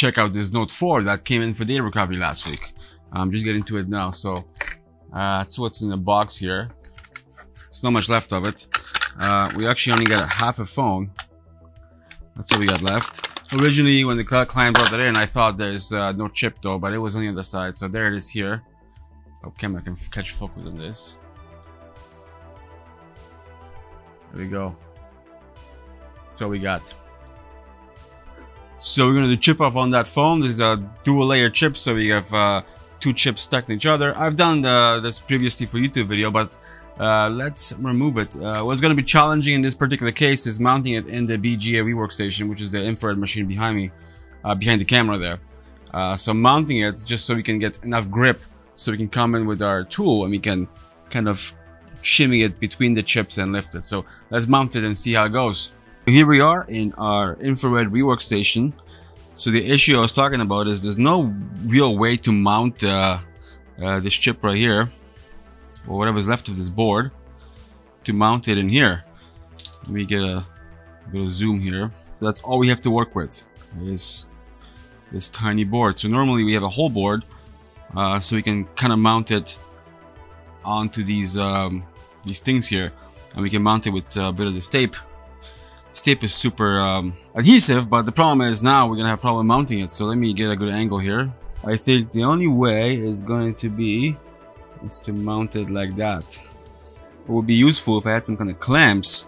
check out this Note 4 that came in for data recovery last week. I'm just getting to it now. So uh, that's what's in the box here. There's not much left of it. Uh, we actually only got a half a phone. That's what we got left. Originally, when the client brought it in, I thought there's uh, no chip though, but it was on the other side. So there it is here. Oh, camera can catch focus on this. There we go. All we got. So we're gonna do chip off on that phone. This is a dual layer chip, so we have uh, two chips stuck in each other. I've done the, this previously for YouTube video, but uh, let's remove it. Uh, what's gonna be challenging in this particular case is mounting it in the BGA workstation, which is the infrared machine behind me, uh, behind the camera there. Uh, so mounting it just so we can get enough grip so we can come in with our tool and we can kind of shimmy it between the chips and lift it. So let's mount it and see how it goes. Here we are in our infrared rework station. So the issue I was talking about is there's no real way to mount uh, uh, this chip right here or whatever's left of this board to mount it in here. Let me get a, a zoom here. So that's all we have to work with is this tiny board. So normally we have a whole board uh, so we can kind of mount it onto these um, these things here and we can mount it with a bit of this tape tape is super um, adhesive but the problem is now we're gonna have problem mounting it. So let me get a good angle here. I think the only way is going to be is to mount it like that. It would be useful if I had some kind of clamps.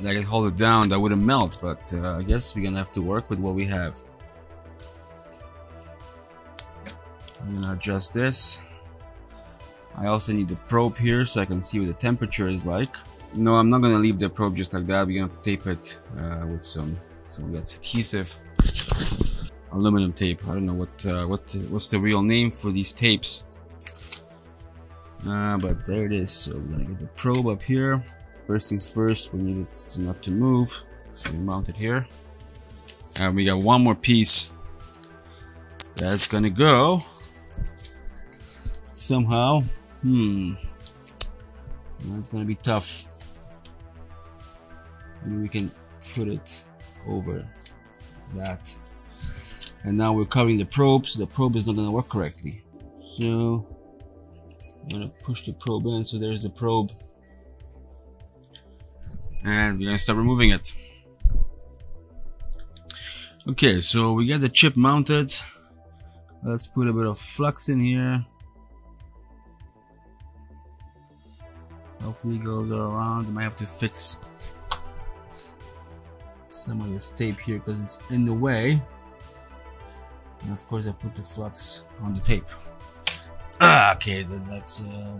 That I could hold it down that wouldn't melt but uh, I guess we're gonna have to work with what we have. I'm gonna adjust this. I also need the probe here so I can see what the temperature is like. No, I'm not gonna leave the probe just like that. We're gonna tape it uh, with some some of that adhesive aluminum tape. I don't know what uh, what what's the real name for these tapes. Uh, but there it is. So we're gonna get the probe up here. First things first, we need it to not to move. So we mount it here. And we got one more piece that's gonna go somehow Hmm. That's gonna be tough. We can put it over that. And now we're covering the probe, so the probe is not gonna work correctly. So I'm gonna push the probe in, so there's the probe. And we're gonna start removing it. Okay, so we got the chip mounted. Let's put a bit of flux in here. Hopefully it goes around. I might have to fix some of this tape here because it's in the way. And of course I put the flux on the tape. Ah, okay, then let's um,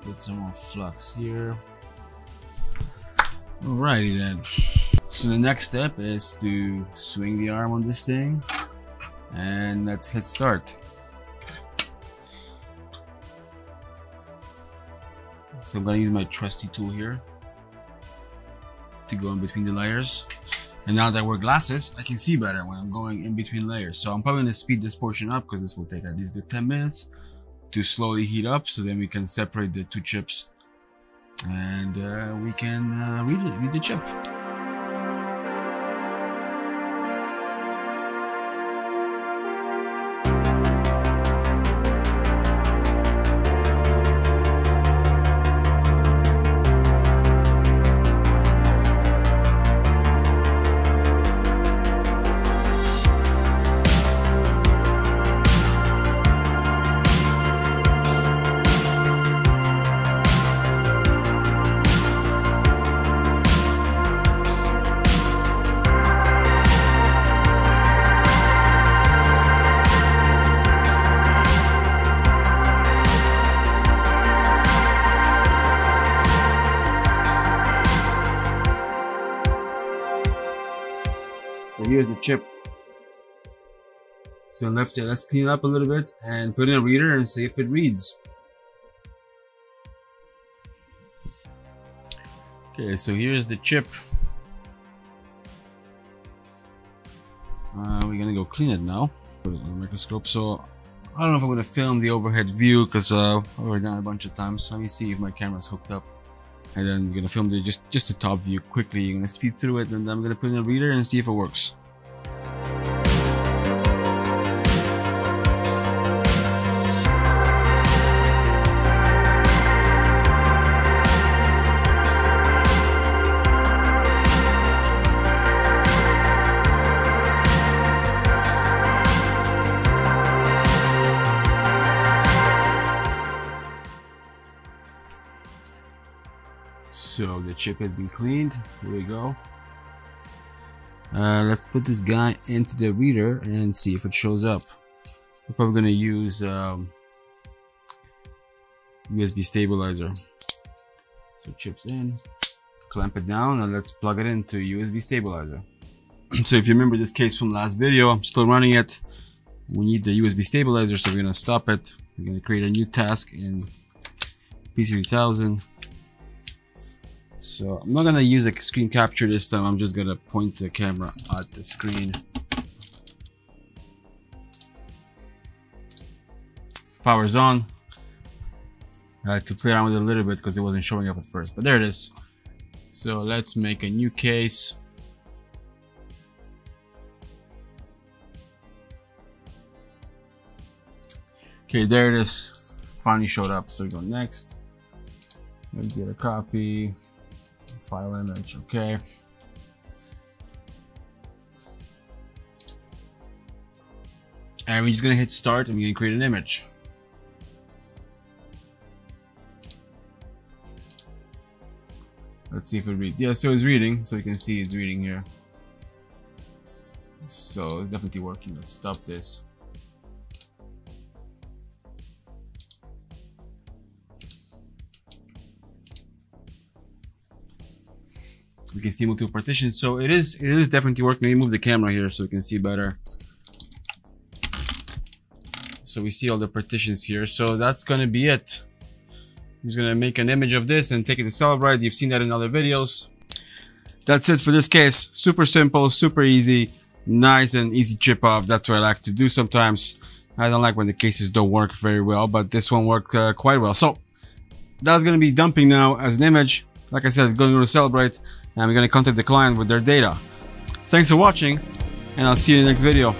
put some more flux here. Alrighty then. So the next step is to swing the arm on this thing and let's hit start. So I'm gonna use my trusty tool here to go in between the layers. And now that I wear glasses, I can see better when I'm going in between layers. So I'm probably gonna speed this portion up because this will take at least good 10 minutes to slowly heat up so then we can separate the two chips and uh, we can uh, read, it, read the chip. Here's the chip. So lift it. Let's clean it up a little bit and put in a reader and see if it reads. Okay, so here's the chip. Uh, we're gonna go clean it now. Put it on the microscope. So I don't know if I'm gonna film the overhead view because uh, I've already done it a bunch of times. Let me see if my camera's hooked up. And then we're gonna film the just just the top view quickly. You're gonna speed through it, and I'm gonna put in a reader and see if it works. So the chip has been cleaned. Here we go. Uh, let's put this guy into the reader and see if it shows up. We're probably going to use um, USB stabilizer. So chips in, clamp it down, and let's plug it into USB stabilizer. so if you remember this case from last video, I'm still running it. We need the USB stabilizer, so we're going to stop it. We're going to create a new task in PC3000 so I'm not gonna use a screen capture this time. I'm just gonna point the camera at the screen. Power's on. I had to play around with it a little bit because it wasn't showing up at first, but there it is. So let's make a new case. Okay, there it is. Finally showed up. So we go next. Let's get a copy file image, okay. And we're just gonna hit start and we're gonna create an image. Let's see if it reads. Yeah, so it's reading, so you can see it's reading here. So it's definitely working. Let's stop this. We can see multiple partitions. So it is it is definitely working. Let me move the camera here so we can see better. So we see all the partitions here. So that's gonna be it. I'm just gonna make an image of this and take it to Cellebrite you've seen that in other videos. That's it for this case. Super simple super easy nice and easy chip off. That's what I like to do sometimes. I don't like when the cases don't work very well but this one worked uh, quite well. So that's gonna be dumping now as an image. Like I said going to Cellebrite and going to contact the client with their data. Thanks for watching and I'll see you in the next video.